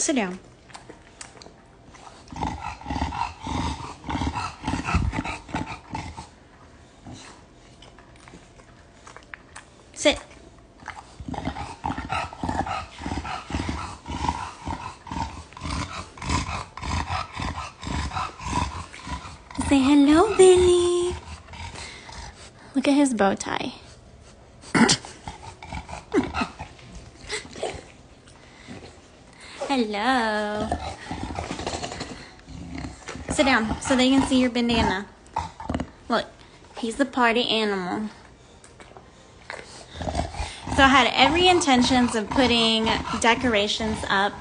Sit down. Sit. Say hello, Billy. Look at his bow tie. Hello. Sit down so they can see your bandana. Look, he's the party animal. So I had every intentions of putting decorations up.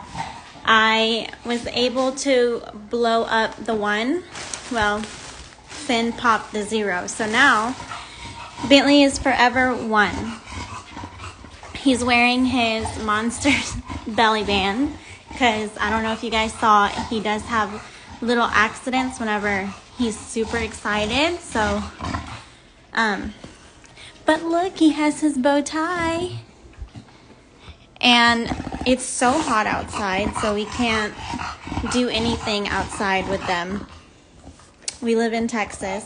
I was able to blow up the one. Well, Finn popped the zero. So now Bentley is forever one. He's wearing his Monsters belly band because I don't know if you guys saw, he does have little accidents whenever he's super excited. So, um, but look, he has his bow tie. And it's so hot outside, so we can't do anything outside with them. We live in Texas.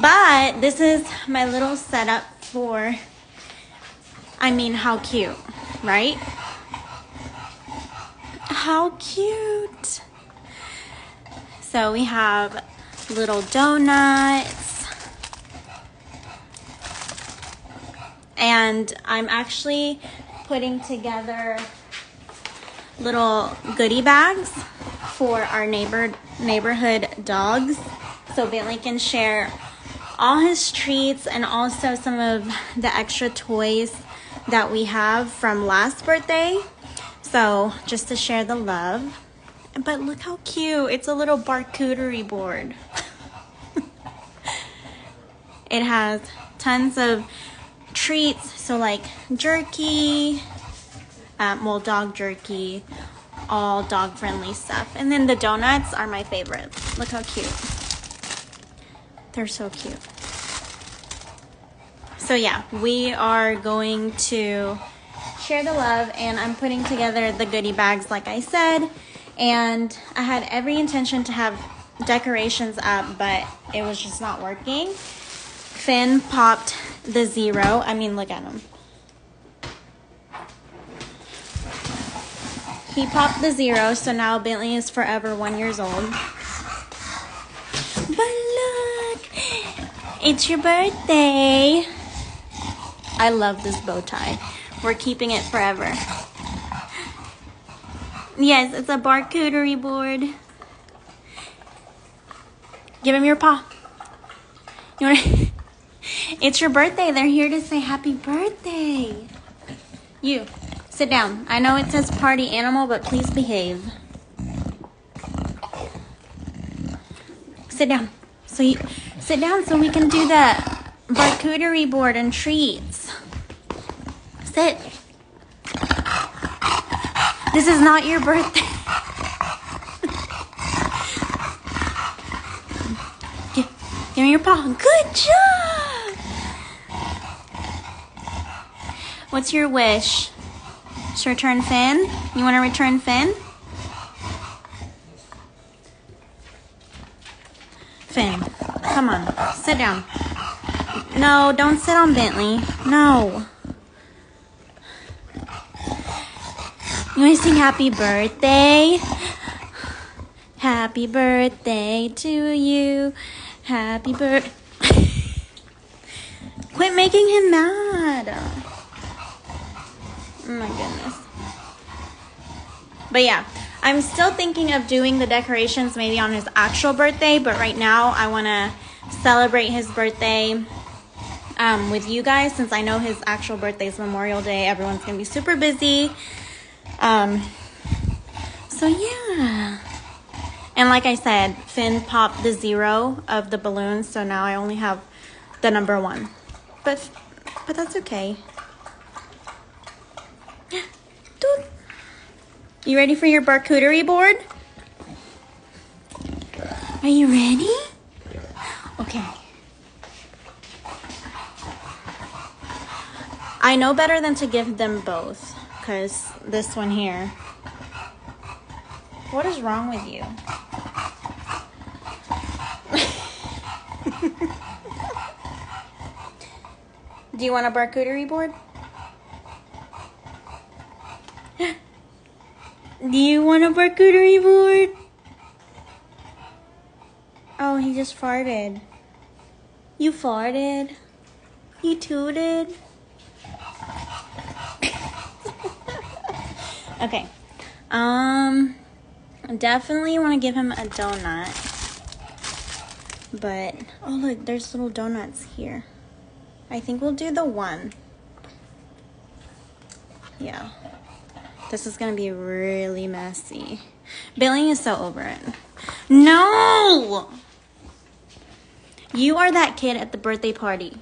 But this is my little setup for, I mean, how cute, right? How cute. So we have little donuts. And I'm actually putting together little goodie bags for our neighbor neighborhood dogs so Bentley can share all his treats and also some of the extra toys that we have from last birthday. So just to share the love. But look how cute. It's a little charcuterie board. it has tons of treats. So like jerky, um, well dog jerky, all dog friendly stuff. And then the donuts are my favorite. Look how cute. They're so cute. So yeah, we are going to share the love and I'm putting together the goodie bags like I said. And I had every intention to have decorations up, but it was just not working. Finn popped the zero. I mean, look at him. He popped the zero, so now Bentley is forever one years old. But look, it's your birthday. I love this bow tie. We're keeping it forever. Yes, it's a charcuterie board. Give him your paw. You want? It's your birthday. They're here to say happy birthday. You, sit down. I know it says party animal, but please behave. Sit down. So you sit down so we can do the charcuterie board and treats. Sit. This is not your birthday. give, give me your paw. Good job. What's your wish? To return Finn? You want to return Finn? Finn, come on, sit down. No, don't sit on Bentley. No. To sing happy birthday? Happy birthday to you. Happy birthday. Quit making him mad. Oh my goodness. But yeah, I'm still thinking of doing the decorations maybe on his actual birthday, but right now I want to celebrate his birthday um, with you guys since I know his actual birthday is Memorial Day. Everyone's going to be super busy. Um, so yeah. And like I said, Finn popped the zero of the balloons, so now I only have the number one. But but that's okay. Dude. You ready for your charcuterie board? Are you ready? Okay. I know better than to give them both because this one here. What is wrong with you? Do you want a charcuterie board? Do you want a charcuterie board? Oh, he just farted. You farted? You tooted? Okay. Um, definitely want to give him a donut. But, oh look, there's little donuts here. I think we'll do the one. Yeah. This is gonna be really messy. Billy is so over it. No! You are that kid at the birthday party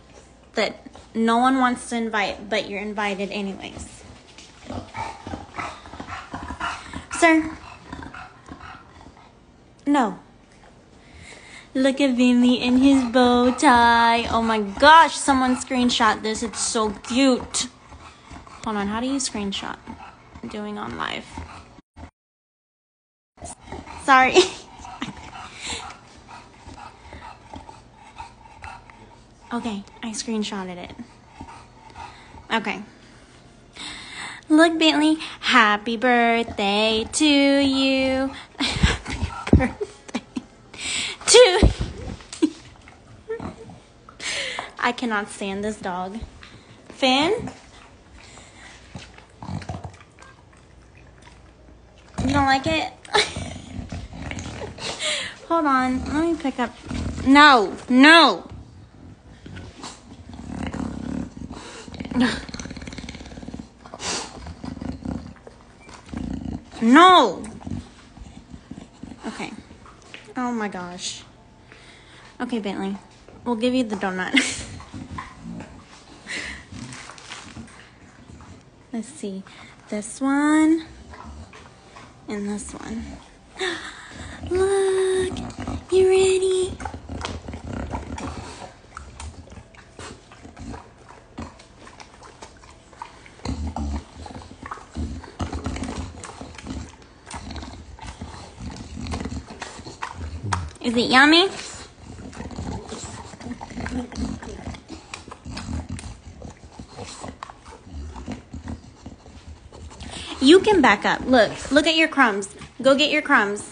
that no one wants to invite, but you're invited anyways. Sir? No. Look at Vinny in his bow tie. Oh my gosh, someone screenshot this. It's so cute. Hold on, how do you screenshot? doing on live. Sorry. okay, I screenshotted it. Okay. Look, Bentley, happy birthday to you. happy birthday to I cannot stand this dog. Finn? You don't like it? Hold on. Let me pick up. No, no. No. Okay. Oh my gosh. Okay, Bentley. We'll give you the donut. Let's see. This one and this one. Look, you ready? Is it yummy? You can back up. Look, look at your crumbs. Go get your crumbs.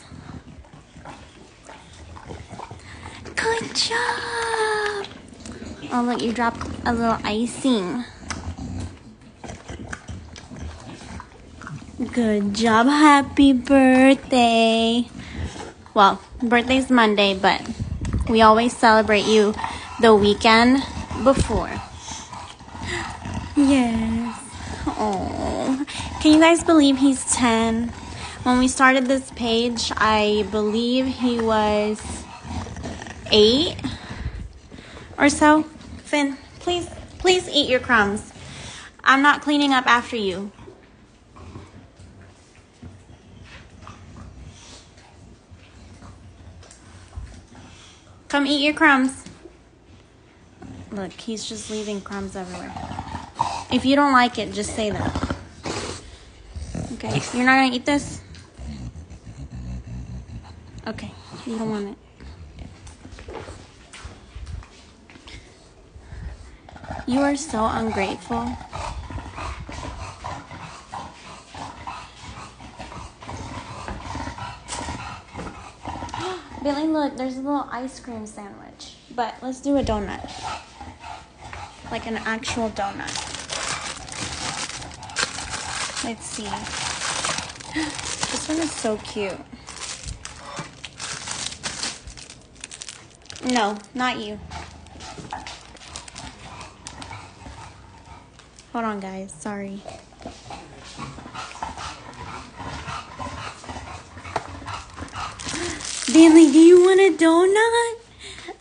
Good job. Oh, look, you dropped a little icing. Good job. Happy birthday. Well, birthday's Monday, but we always celebrate you the weekend before. Yes. Oh. Can you guys believe he's 10? When we started this page, I believe he was 8 or so. Finn, please, please eat your crumbs. I'm not cleaning up after you. Come eat your crumbs. Look, he's just leaving crumbs everywhere. If you don't like it, just say that. Okay, you're not gonna eat this? Okay, you don't want it. You are so ungrateful. Billy, look, there's a little ice cream sandwich. But let's do a donut. Like an actual donut. Let's see. This one is so cute. No, not you. Hold on, guys. Sorry. Bentley, do you want a donut?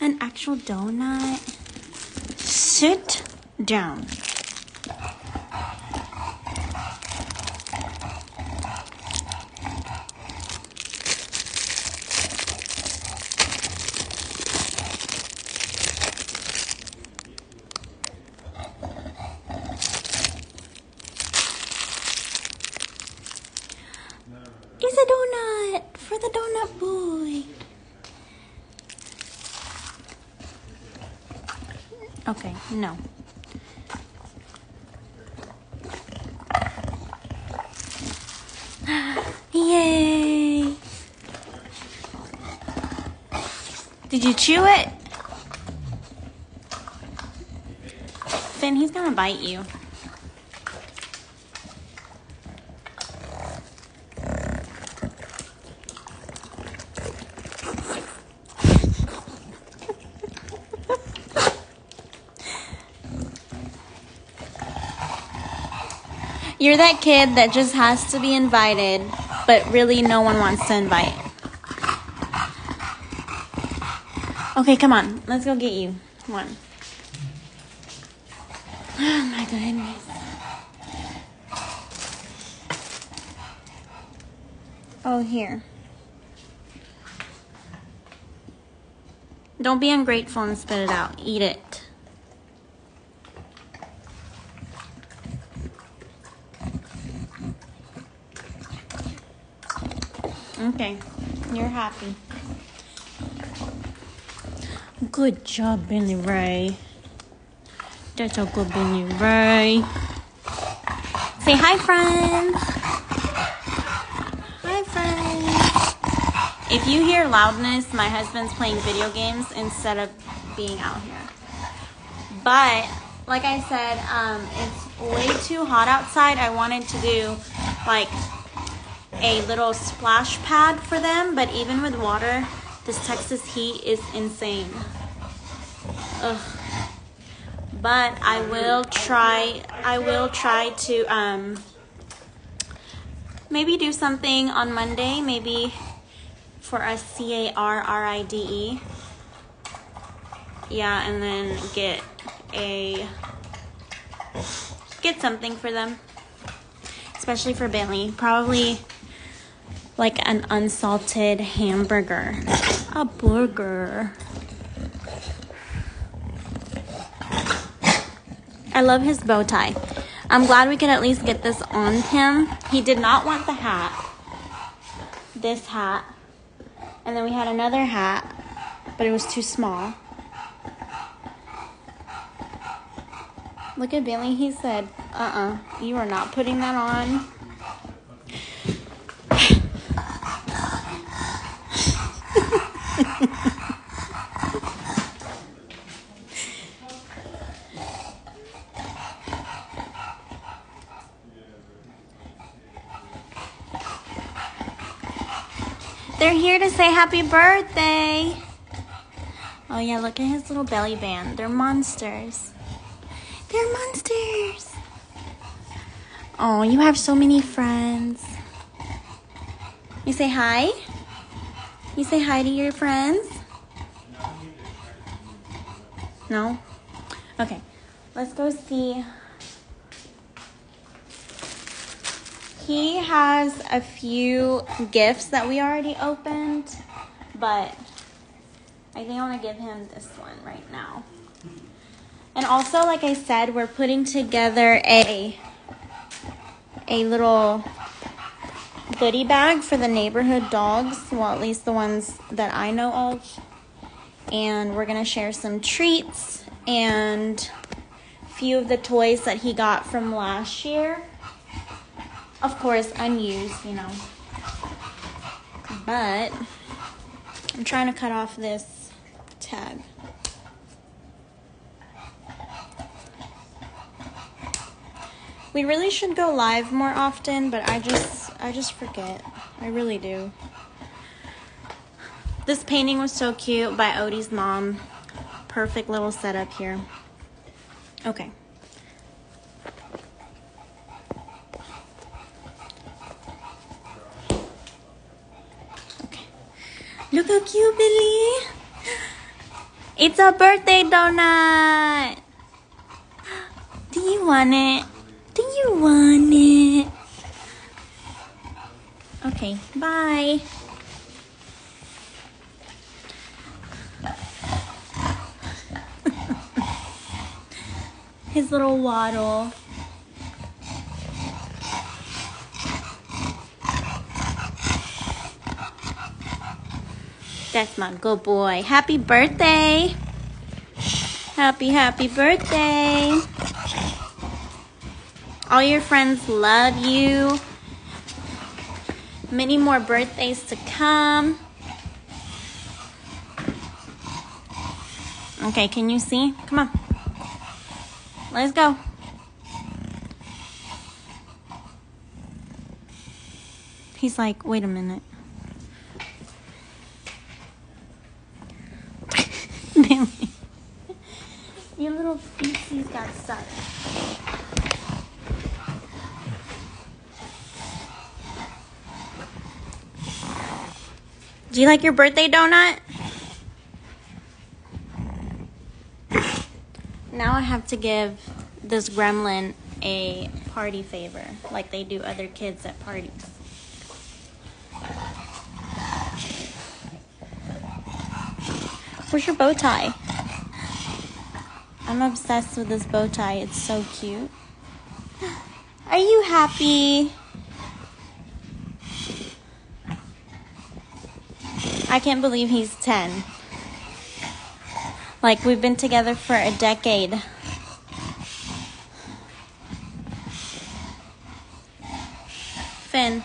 An actual donut? Sit down. It's a donut for the donut boy. Okay, no. Yay! Did you chew it? Finn, he's gonna bite you. You're that kid that just has to be invited, but really no one wants to invite. Okay, come on. Let's go get you one. Oh my goodness. Oh, here. Don't be ungrateful and spit it out. Eat it. Okay, you're happy. Good job, Billy Ray. That's a good Billy Ray. Say hi, friends. Hi, friends. If you hear loudness, my husband's playing video games instead of being out here. But, like I said, um, it's way too hot outside. I wanted to do like a little splash pad for them, but even with water, this Texas heat is insane. Ugh. But I will try. I will try to um, maybe do something on Monday. Maybe for a C A R R I D E. Yeah, and then get a get something for them, especially for Bentley. Probably like an unsalted hamburger, a burger. I love his bow tie. I'm glad we could at least get this on him. He did not want the hat, this hat, and then we had another hat, but it was too small. Look at Billy. He said, uh uh you are not putting that on. They're here to say happy birthday. Oh, yeah, look at his little belly band. They're monsters. They're monsters. Oh, you have so many friends. You say hi? You say hi to your friends? No? Okay, let's go see. He has a few gifts that we already opened, but I think I want to give him this one right now. And also, like I said, we're putting together a a little goodie bag for the neighborhood dogs. Well, at least the ones that I know of. And we're gonna share some treats and a few of the toys that he got from last year. Of course, unused, you know. But I'm trying to cut off this tag. We really should go live more often, but I just I just forget. I really do. This painting was so cute by Odie's mom. Perfect little setup here. Okay. Look how cute, Billy. It's a birthday donut. Do you want it? Do you want it? Okay, bye. His little waddle. That's my good boy. Happy birthday. Happy, happy birthday. All your friends love you. Many more birthdays to come. Okay, can you see? Come on. Let's go. He's like, wait a minute. Billy. Your little feces got stuck. Do you like your birthday donut? Now I have to give this gremlin a party favor, like they do other kids at parties. Where's your bow tie? I'm obsessed with this bow tie. It's so cute. Are you happy? I can't believe he's 10. Like, we've been together for a decade. Finn,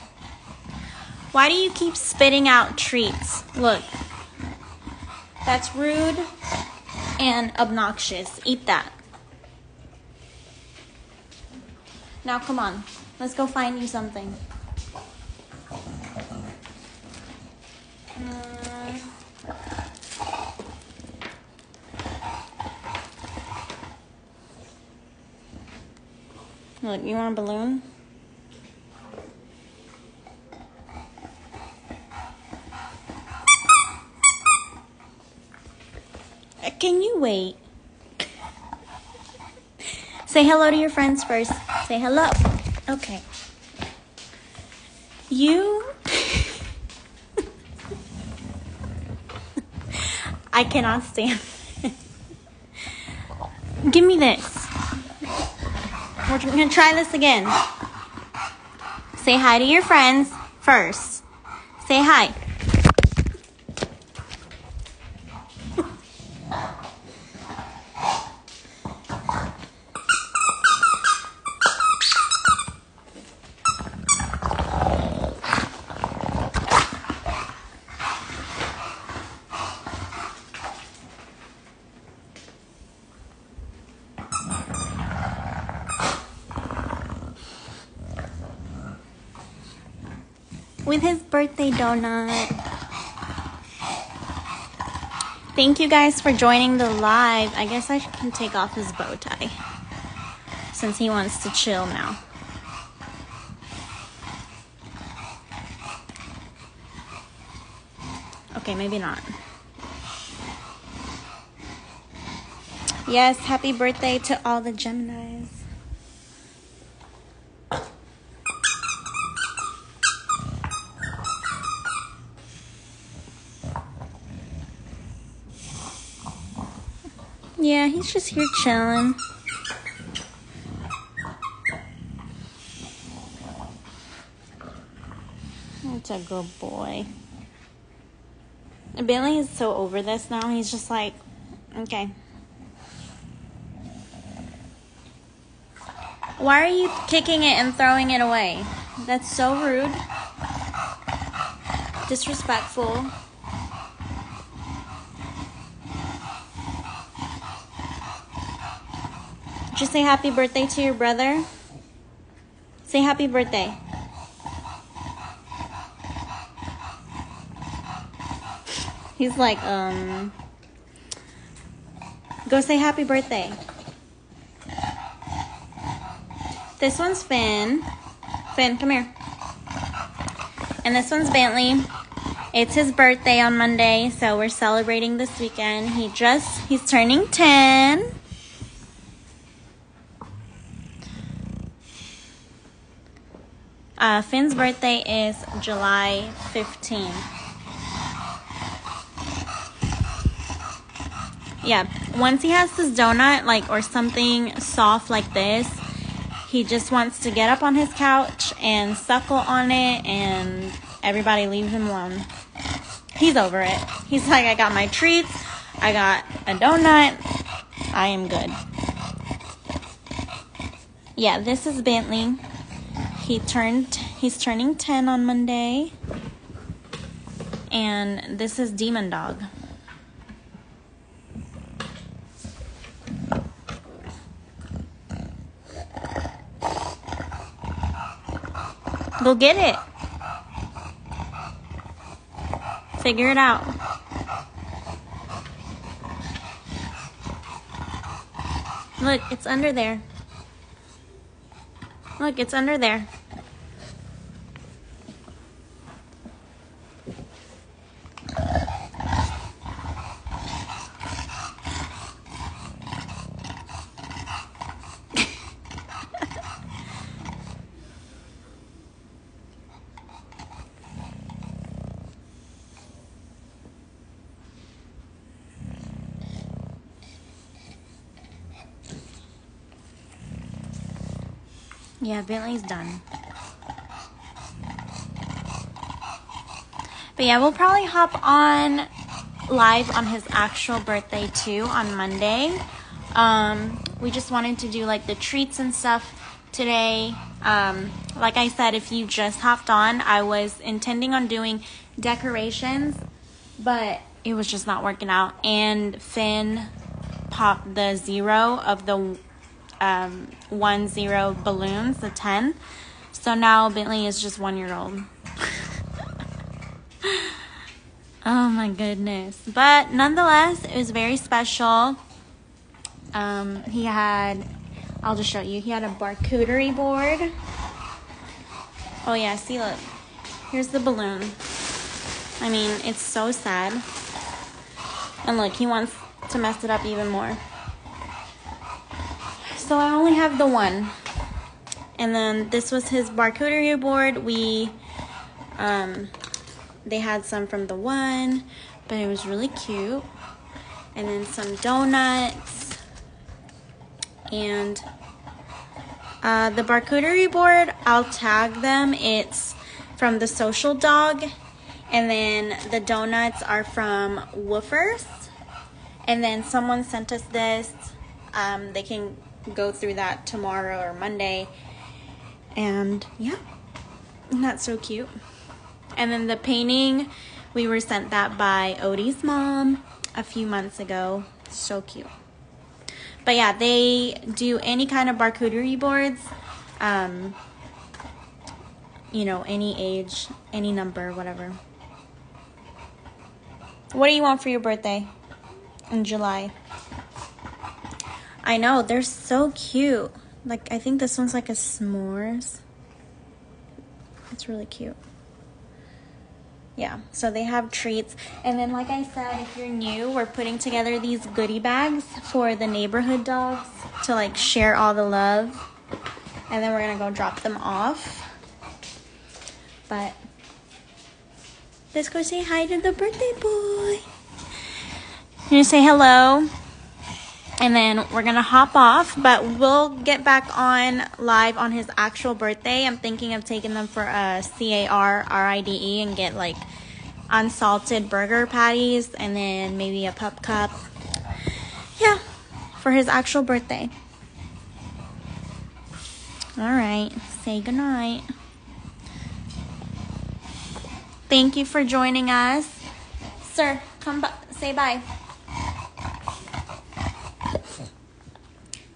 why do you keep spitting out treats? Look, that's rude and obnoxious. Eat that. Now, come on. Let's go find you something. Mm. Look, you want a balloon? Uh, Can you wait? Say hello to your friends first. Say hello. Okay. You. I cannot stand. Give me this. We're gonna try this again. Say hi to your friends first. Say hi. With his birthday donut. Thank you guys for joining the live. I guess I can take off his bow tie since he wants to chill now. Okay, maybe not. Yes, happy birthday to all the Geminis. Yeah, he's just here chilling. That's a good boy. Billy is so over this now. He's just like, okay. Why are you kicking it and throwing it away? That's so rude. Disrespectful. Just say happy birthday to your brother. Say happy birthday. He's like, um, go say happy birthday. This one's Finn. Finn, come here. And this one's Bentley. It's his birthday on Monday, so we're celebrating this weekend. He just, he's turning 10. Uh, Finn's birthday is July 15th. Yeah, once he has this donut, like, or something soft like this, he just wants to get up on his couch and suckle on it, and everybody leaves him alone. he's over it. He's like, I got my treats, I got a donut, I am good. Yeah, this is Bentley. He turned, he's turning 10 on Monday. And this is Demon Dog. Go get it. Figure it out. Look, it's under there. Look, it's under there. Yeah, Bentley's done. But yeah, we'll probably hop on live on his actual birthday too on Monday. Um, we just wanted to do like the treats and stuff today. Um, like I said, if you just hopped on, I was intending on doing decorations, but it was just not working out. And Finn popped the zero of the um, one zero balloons, the 10. So now Bentley is just one year old. oh my goodness. But nonetheless, it was very special. Um, he had, I'll just show you, he had a barcooterie board. Oh yeah, see look. Here's the balloon. I mean, it's so sad. And look, he wants to mess it up even more so I only have the one. And then this was his barcooterie board. We, um, they had some from the one, but it was really cute. And then some donuts. And uh, the barcooterie board, I'll tag them. It's from the Social Dog. And then the donuts are from Woofers. And then someone sent us this. Um, they can go through that tomorrow or Monday. And yeah, that's so cute. And then the painting, we were sent that by Odie's mom a few months ago. So cute. But yeah, they do any kind of barcooterie boards. Um, you know, any age, any number, whatever. What do you want for your birthday in July? I know, they're so cute. Like, I think this one's like a s'mores. It's really cute. Yeah, so they have treats. And then, like I said, if you're new, we're putting together these goodie bags for the neighborhood dogs to like share all the love. And then we're gonna go drop them off. But let's go say hi to the birthday boy. You say hello? And then we're gonna hop off but we'll get back on live on his actual birthday. I'm thinking of taking them for a c-a-r-r-i-d-e and get like unsalted burger patties and then maybe a pup cup. Yeah for his actual birthday. All right say goodnight. Thank you for joining us. Sir come b- say bye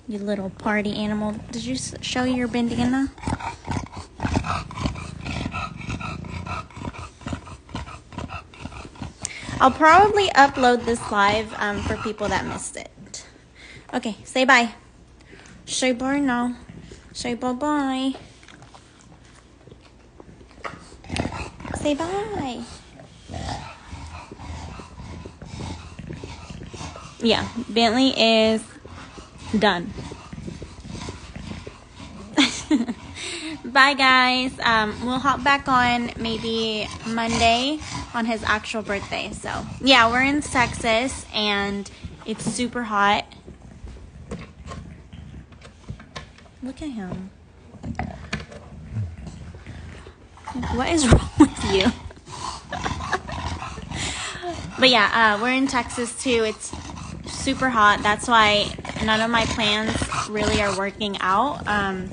You little party animal. Did you show your bandana? I'll probably upload this live um, for people that missed it. Okay, say bye. Say bye now. Say bye bye. Say bye. Yeah, Bentley is Done. Bye, guys. Um, we'll hop back on maybe Monday on his actual birthday. So, yeah, we're in Texas and it's super hot. Look at him. What is wrong with you? But yeah, uh, we're in Texas too. It's super hot. That's why none of my plans really are working out. Um,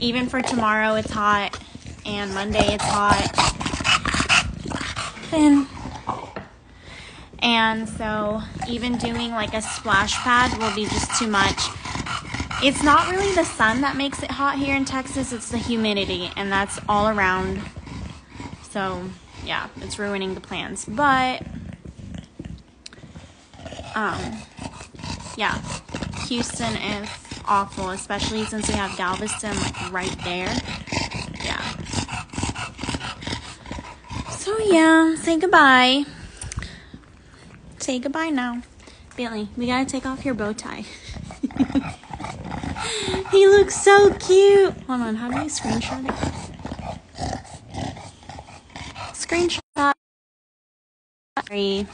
even for tomorrow, it's hot, and Monday, it's hot. And and so even doing like a splash pad will be just too much. It's not really the sun that makes it hot here in Texas, it's the humidity, and that's all around. So, yeah, it's ruining the plans. But, um, yeah, Houston is awful, especially since we have Galveston like right there. Yeah. So, yeah, say goodbye. Say goodbye now. Bailey, we gotta take off your bow tie. he looks so cute. Hold on, how do I screenshot it? Screenshot. Sorry.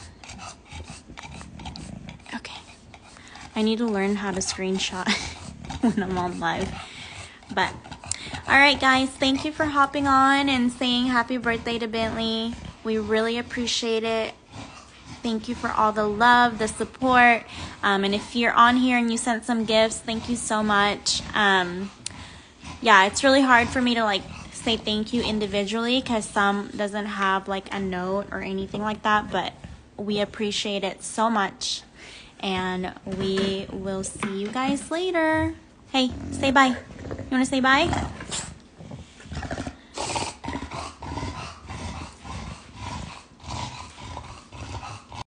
Okay. I need to learn how to screenshot when I'm on live. But, alright, guys, thank you for hopping on and saying happy birthday to Bentley. We really appreciate it. Thank you for all the love, the support. Um, and if you're on here and you sent some gifts, thank you so much. Um, yeah, it's really hard for me to like say thank you individually because some doesn't have like a note or anything like that, but we appreciate it so much. And we will see you guys later. Hey, say bye. You want to say bye?